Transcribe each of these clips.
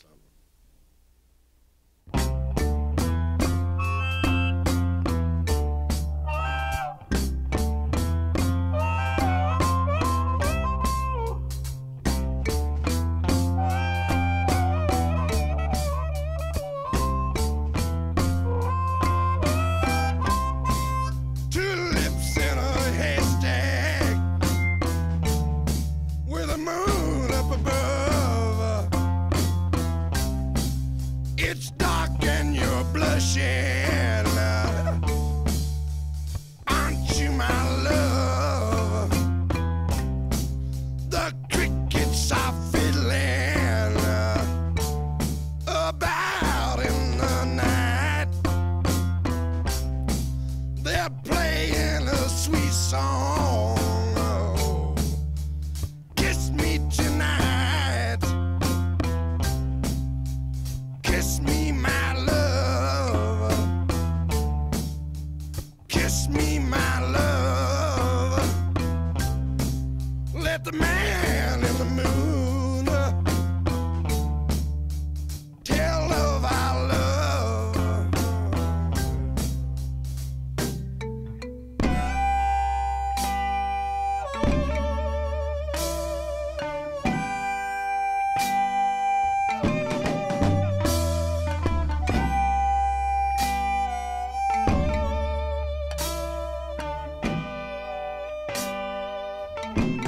summer. shit. Bye.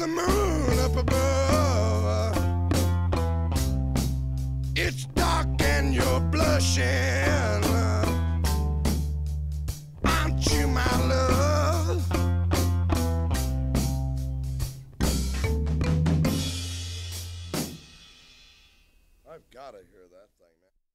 the moon up above. It's dark and you're blushing. Aren't you my love? I've got to hear that thing now.